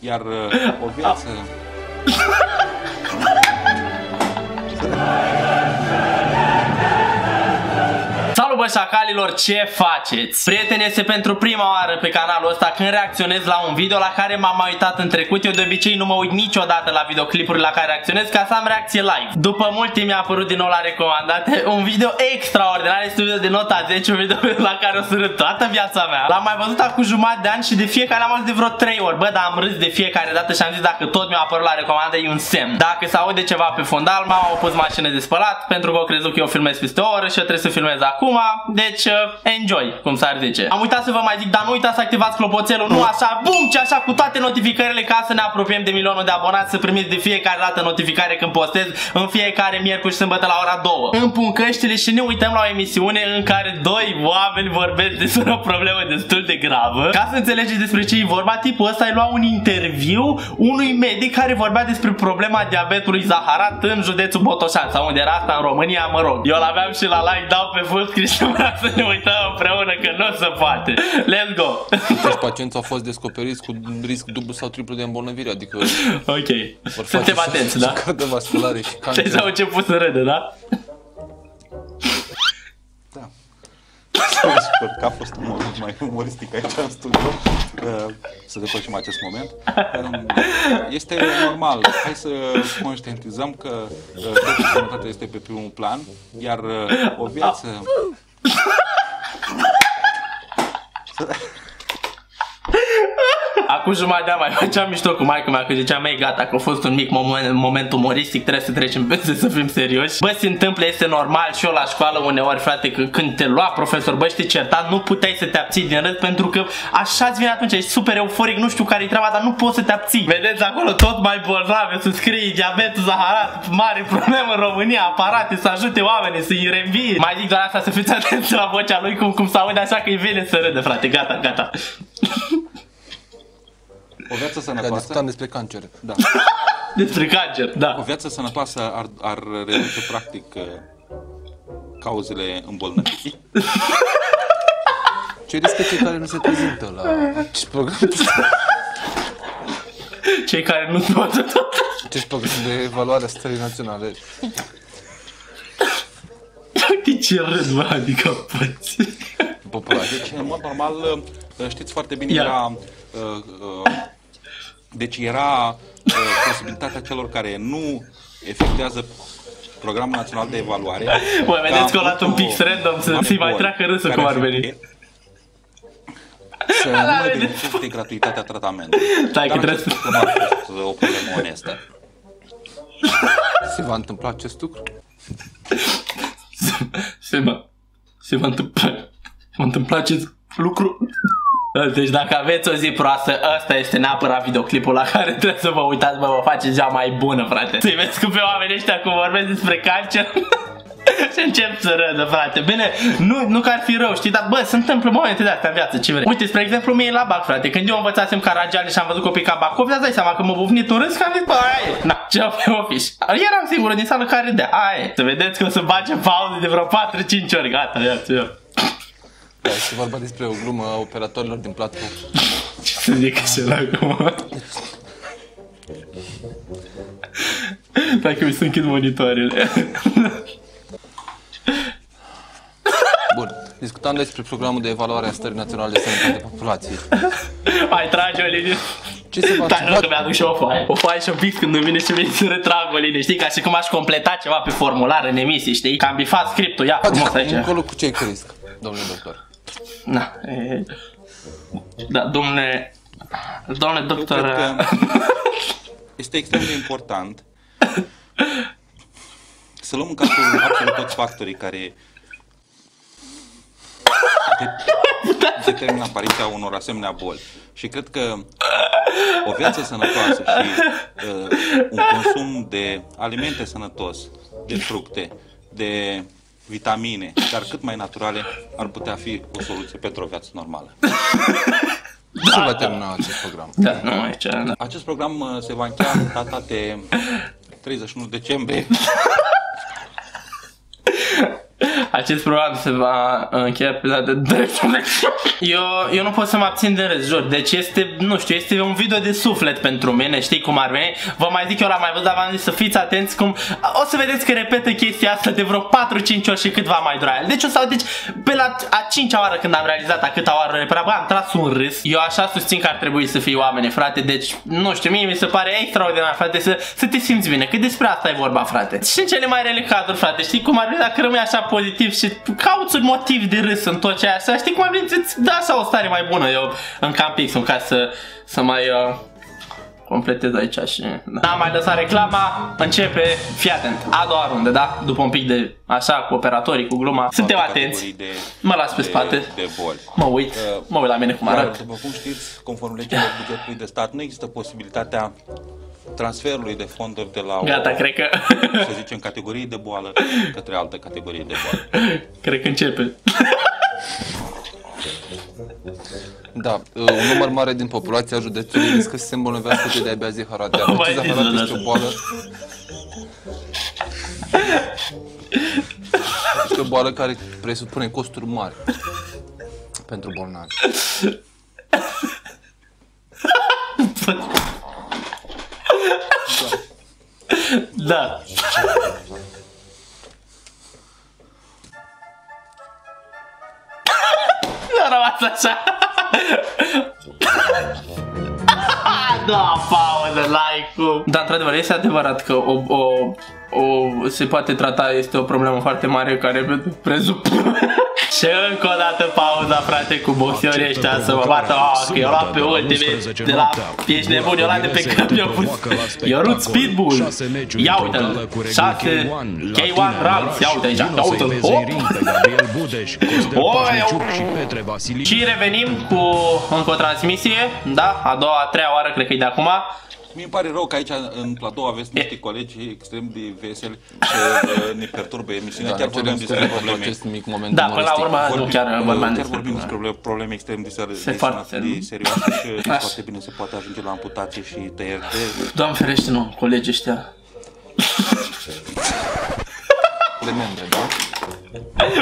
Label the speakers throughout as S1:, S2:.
S1: Iar uh, o viață...
S2: bă șacalilor, ce faceți? Prieteni, este pentru prima oară pe canalul ăsta când reacționez la un video la care m-am mai uitat în trecut. Eu de obicei nu mă uit niciodată la videoclipuri la care reacționez ca să am reacție live. După mult timp mi-a apărut din nou la recomandate un video extraordinar. Este un video de nota 10, un video la care o să râd toată viața mea. L-am mai văzut acum jumătate de ani și de fiecare am văzut de vreo 3 ori. Bă, dar am râs de fiecare dată și am zis dacă tot mi-a apărut la recomandare e un semn. Dacă se aude ceva pe fundal, m-am opus mașină de spălat Pentru că au crezut că eu filmez peste o oră și eu trebuie să filmez acum deci uh, enjoy, cum s-ar zice. Am uitat să vă mai zic, dar nu uitați să activați clopoțelul, nu așa, bum, ci așa cu toate notificările ca să ne apropiem de milionul de abonați, să primiți de fiecare dată notificare când postez în fiecare miercuri și sâmbătă la ora 2. Împun căștile și ne uităm la o emisiune în care doi oameni vorbesc despre o problemă destul de gravă. Ca să înțelegeți despre ce e vorba, tipul ăsta îi lua un interviu unui medic care vorbea despre problema diabetului zaharat în județul Botoșan sau unde era asta în România, mă rog. Eu l-aveam și la like, dau pe full screen și vrea să ne uităm împreună că nu se poate. Let's go!
S3: Deci pacienții au fost descoperiți cu risc dublu sau triplu de îmbolnăvire, adică...
S2: Ok. Suntem atenți, da?
S3: Cardiovasculare și cancer.
S2: Deci au început să râde, da?
S1: Da. Sper că a fost un moment mai umoristic aici în studio uh, să depășim acest moment. Um, Este normal. Hai să conștientizăm că uh, totul sănătatea este pe primul plan, iar uh, o viață... ハハハハハ!
S2: Acum jumătate de an mai făceam mișto cu maica mea că ziceam, mei gata, că a fost un mic moment, moment umoristic, trebuie să trecem peste să fim serioși. Bă, se întâmplă, este normal și eu la școală uneori, frate, că când te lua profesor, bă, știi certat, nu puteai să te abții din râd pentru că așa-ți vine atunci, ești super euforic, nu știu care-i treaba, dar nu poți să te abții. Vedeți acolo tot mai bolnave, să scrie diabetul zaharat, mare problemă în România, aparate să ajute oamenii, să-i reînvie. Mai zic doar asta, să fiți atenți la vocea lui, cum, cum să aude așa că îi vine să râde, frate, gata, gata.
S1: O viață
S3: Că
S1: sănătoasă...
S3: discutam despre cancer.
S1: Da.
S2: Despre cancer,
S1: O
S2: da.
S1: viață sănătoasă ar, ar reduce practic uh, cauzele îmbolnăvirii.
S3: Ce riscă cei care nu se prezintă la ce program,
S2: Cei care nu pot tot.
S3: ce program de evaluare a stării naționale?
S2: De ce râd, mă, adică poți.
S1: populație. Deci, în mod normal, uh, știți foarte bine,
S2: Ia.
S1: era... uh, uh, Deci era uh, posibilitatea celor care nu efectuează Programul Național de Evaluare.
S2: Bă, vedeți că o
S1: ca
S2: luat un
S1: multă-
S2: pic random să-
S1: mare
S2: să-i mai
S1: boli
S2: treacă râsul
S1: care
S2: cum ar
S1: ar fi-
S2: veni.
S1: Să nu mai beneficieze de gratuitatea tratamentului.
S2: Stai că
S1: Dar
S2: trebuie
S1: acest lucru nu a fost uh, o problemă onestă.
S3: Se va întâmpla acest lucru?
S2: Se va, se va întâmpla, se va întâmpla acest lucru. Deci dacă aveți o zi proastă, ăsta este neapărat videoclipul la care trebuie să vă uitați, bă, vă face ziua mai bună, frate. Să-i vezi cum pe oamenii ăștia cum vorbesc despre cancer. Și încep să râdă, frate. Bine, nu, nu că ar fi rău, știi, dar bă, se întâmplă momente de astea în viață, ce vrei. Uite, spre exemplu, mie la bac, frate, când eu învățasem Caragiale și am văzut copii ca Bacov, îți dai seama că mă bufnit un râs că am zis, bă, aia e. Na, ce pe office. Eram singurul din sală care de aia e. Să vedeți că o să face pauze de vreo 4-5 ori, gata, ia, ia.
S3: Da, este vorba despre o glumă a operatorilor din platformă.
S2: Ce să zic așa la acum? Dacă mi să închid monitoarele.
S3: Bun, discutam despre programul de evaluare a stării naționale de sănătate a populației.
S2: Mai trage o linie.
S3: Ce se va
S2: Dar nu că
S3: întâmpla?
S2: mi-aduc și o foaie. O foaie și un pic când îmi vine și mi să retrag o linie, știi? Ca și cum aș completa ceva pe formular în emisii, știi? Că am bifat scriptul, ia frumos aici.
S3: Încolo cu ce risc, domnule doctor?
S2: Da, e... Da, domnule... Domnule
S1: Eu
S2: doctor...
S1: cred că este extrem de important să luăm în calcul absolut toți factorii care de- determină apariția unor asemenea boli. Și cred că o viață sănătoasă și uh, un consum de alimente sănătos, de fructe, de vitamine, dar cât mai naturale, ar putea fi o soluție pentru o viață normală.
S3: Cum se va termina acest program?
S2: Da, nu, aici... Da.
S1: Acest program uh, se va încheia în data de 31 decembrie
S2: Acest program se va încheia pe data de dreptul eu, eu nu pot să mă abțin de râs, jur. Deci este, nu știu, este un video de suflet pentru mine, știi cum ar veni? Vă mai zic eu la mai văzut, dar v-am zis să fiți atenți cum... O să vedeți că repetă chestia asta de vreo 4-5 ori și cât va mai dura el. Deci o să deci pe la a 5 oară când am realizat a câta oară repara, bă, am tras un râs. Eu așa susțin că ar trebui să fie oameni, frate. Deci, nu știu, mie mi se pare extraordinar, frate, să, să te simți bine. Că despre asta e vorba, frate. Și în cele mai rele cazuri, frate, știi cum ar veni dacă rămâi așa pozitiv și cauți un motiv de râs în tot ceea asta, știi cum ar veni să-ți da așa o stare mai bună eu în Campix, ca să, să mai uh, completez aici și... Da, mai lăsat reclama, începe, fii atent, a doua rundă, da? După un pic de, așa, cu operatorii, cu gluma. Suntem atenți,
S1: De,
S2: mă las pe
S1: de,
S2: spate,
S1: De boli.
S2: mă uit,
S1: Uh,
S2: mă uit la mine cum
S1: Dar,
S2: arăt.
S1: după cum știți, conform legilor bugetului de stat, nu există posibilitatea transferului de fonduri de la o,
S2: Gata, cred că,
S1: să zicem, categorie de boală către altă categorie de boală.
S2: cred că începe.
S3: Da, uh, un număr mare din populația județului riscă să se îmbolnăvească de de-abia Zaharat. Iar
S2: Mai
S3: acest
S2: zis
S3: Zaharat
S2: odată.
S3: este o boală... Este o boală care presupune costuri mari pentru bolnavi.
S2: Da. Nu a rămas așa. da, pauză, like-ul. Dar într-adevăr, este adevărat că o, o, o, se poate trata, este o problemă foarte mare care presupune. Și încă o dată pauza, frate, cu boxerii ăștia să mă bată. Oh, că eu luat pe ultime de la... Ești nebun, eu luat de pe cap, eu pus... Eu rut Speedbull. Ia uite-l. 6 K1 Rams. Ia uite aici. Ia uite-l. Hop. Oi,
S4: Oi,
S2: Și revenim cu încă o transmisie, da? A doua, a treia oară, cred că e de acum.
S1: Mi îmi pare rău că aici în platou aveți niște colegi extrem de veseli și uh, ne perturbe emisiunea.
S3: Da,
S1: chiar
S3: ne
S1: vorbim
S3: cerem
S1: despre
S3: scuze pentru
S1: probleme.
S3: acest mic moment
S2: Da, până la
S3: umoristic.
S2: urmă, nu
S1: Vorbim,
S2: chiar
S1: uh,
S2: vorbeam
S1: chiar
S2: despre
S1: vorbim despre probleme, probleme extrem de, ser, de,
S2: foarte
S1: de, de
S2: ser-
S1: serioase și știți
S2: Așa.
S1: foarte bine se poate ajunge la amputație și tăieri de...
S2: Doamne ferește, nu, colegii ăștia.
S3: De membre, da?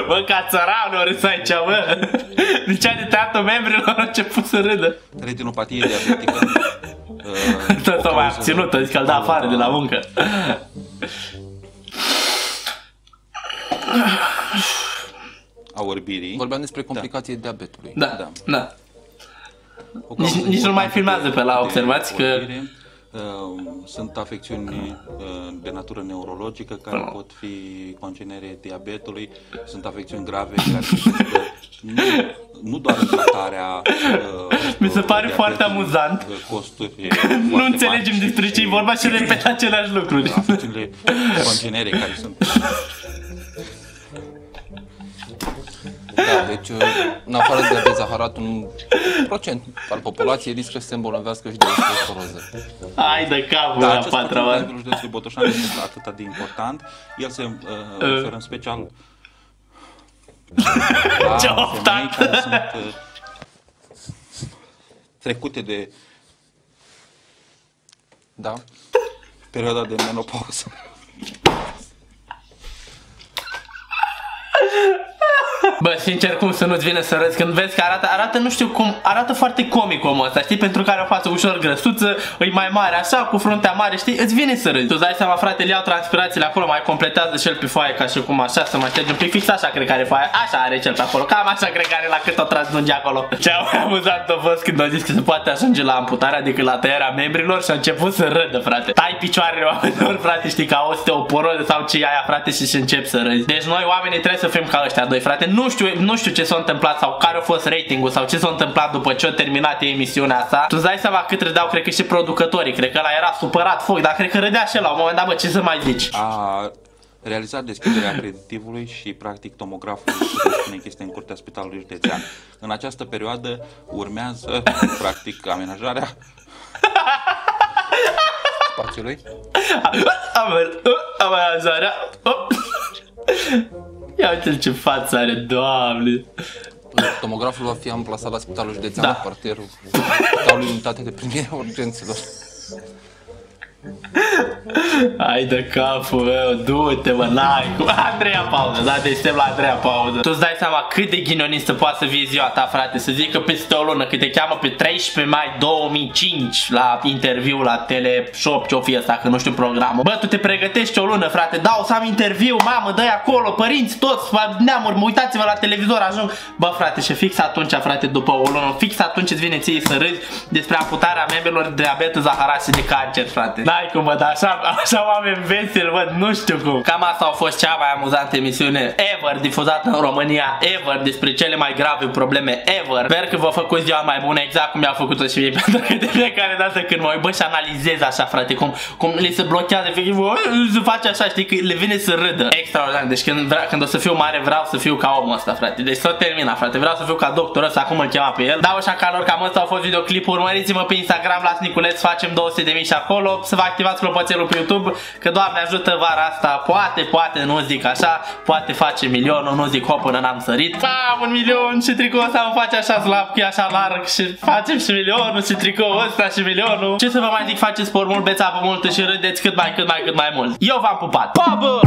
S2: Bă, ca țăranul râs aici, bă. Zicea de tăiatul membrilor, au început să râdă.
S1: retinopatie diabetică. uh,
S2: Tot
S1: o
S2: s-a mai
S1: cauză
S2: abținut, a zis că îl da afară de la muncă.
S1: A orbirii.
S3: Vorbeam despre complicații diabetului.
S2: Da,
S1: Da.
S2: da.
S1: O
S2: Nici-
S1: cauză
S2: nici nu mai
S1: importantă
S2: filmează pe la
S1: de
S2: observați că-
S1: orbire. Uh, sunt afecțiuni uh, de natură neurologică care
S2: Până.
S1: pot fi congenere diabetului, sunt afecțiuni grave care necesită nu, nu doar în tratarea uh,
S2: Mi se pare
S1: diabetului,
S2: foarte amuzant.
S1: uh, Costuri
S2: Nu
S1: foarte
S2: înțelegem
S1: mari
S2: despre ce e vorba și repet aceleași lucruri.
S1: afecțiunile congenere care sunt
S3: deci uh, în afară de diabet zaharat, un procent al populației riscă să se îmbolnăvească și de osteoporoză.
S2: Hai de capul
S1: Da,
S2: la
S1: acest
S2: patra
S1: program
S2: oară.
S1: nivelul județului Botoșan este atât de important. El se uh, referă în special la
S2: Ce
S1: femei
S2: oftat!
S1: care sunt uh, trecute de
S3: Da?
S1: perioada de menopauză.
S2: Bă, sincer, cum să nu-ți vine să râzi când vezi că arată, arată, nu știu cum, arată foarte comic omul ăsta, știi? Pentru că are o față ușor grăsuță, îi mai mare așa, cu fruntea mare, știi? Îți vine să râzi. Tu îți dai seama, frate, îl iau transpirațiile acolo, mai completează și el pe foaie ca și cum așa, să mai șterge un pic fix așa, cred că are foaia, așa are cel pe acolo, cam așa cred că are la cât o transdunge acolo. Ce mai amuzant a fost când au zis că se poate ajunge la amputarea decât la tăierea membrilor și a început să râdă, frate. Tai picioarele oamenilor, frate, știi, ca osteoporoză sau ce e aia, frate, și și încep să râzi. Deci noi oamenii trebuie să fim ca ăștia doi, frate. Nu știu, nu știu ce s-a întâmplat sau care a fost ratingul sau ce s-a întâmplat după ce a terminat emisiunea asta. Tu îți dai seama cât râdeau, cred că și producătorii, cred că ăla era supărat foc, dar cred că râdea și el la un moment dat, bă, ce să mai zici?
S1: A realizat deschiderea acreditivului și practic tomograful spune că este în curtea spitalului județean. În această perioadă urmează practic amenajarea
S3: Spațiului.
S2: Amer, amenazarea. Ia uite ce față are, doamne.
S3: Tomograful va fi amplasat la Spitalul Județean,
S2: Da.
S3: la parterul Spitalului Unitate de Primire a Urgențelor.
S2: Hai de capul meu, du-te mă, n-ai cum. A treia pauză, da, deci suntem la a treia pauză. Tu îți dai seama cât de ghinionistă poate să fie ziua ta, frate, să zică peste o lună, că te cheamă pe 13 mai 2005 la interviu la Teleshop, ce-o fi asta, că nu știu programul. Bă, tu te pregătești o lună, frate, dau să am interviu, mamă, dă acolo, părinți, toți, neamuri, uitați-vă la televizor, ajung. Bă, frate, și fix atunci, frate, după o lună, fix atunci îți vine ție să râzi despre amputarea membrilor de diabet, zaharat și de cancer, frate. N-ai cum, bă, dar așa, așa oameni veseli, văd, nu știu cum. Cam asta a fost cea mai amuzantă emisiune ever difuzată în România, ever, despre cele mai grave probleme ever. Sper că vă făcut ziua mai bună, exact cum mi-a făcut-o și mie, pentru că de fiecare dată când mă uit, bă, și analizez așa, frate, cum, cum le se blochează, efectiv, se face așa, știi, că le vine să râdă. Extraordinar, deci când, vrea, când o să fiu mare, vreau să fiu ca omul ăsta, frate. Deci să termina, frate, vreau să fiu ca doctor ăsta, acum îl chema pe el. Da, așa calor, cam ăsta au fost videoclipul. Urmăriți-mă pe Instagram, la Niculeț, facem 200 de mii și acolo. Să vă activați clopoțelul pe YouTube, că Doamne ajută vara asta, poate, poate, nu zic așa, poate face milionul, nu zic hop până n-am sărit. Bam, un milion și tricou ăsta îmi face așa slab, că e așa larg și facem și milionul și tricou ăsta și milionul. Ce să vă mai zic, faceți sport mult, beți apă multă și râdeți cât mai, cât mai, cât mai mult. Eu v-am pupat. Pa, bă!